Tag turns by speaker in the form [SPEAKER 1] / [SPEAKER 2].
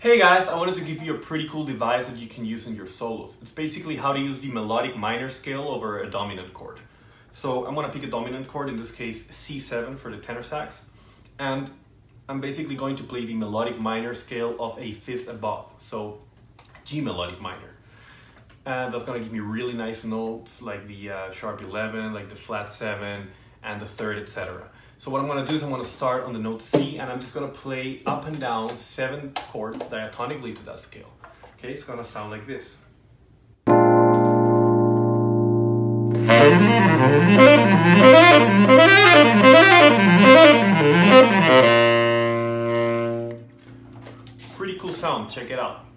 [SPEAKER 1] Hey guys, I wanted to give you a pretty cool device that you can use in your solos. It's basically how to use the melodic minor scale over a dominant chord. So I'm gonna pick a dominant chord, in this case C7 for the tenor sax, and I'm basically going to play the melodic minor scale of a fifth above, so G melodic minor. And that's gonna give me really nice notes like the uh, sharp 11, like the flat 7, and the third, etc. So what I'm gonna do is I'm gonna start on the note C and I'm just gonna play up and down seven chords diatonically to that scale. Okay, it's gonna sound like this. Pretty cool sound, check it out.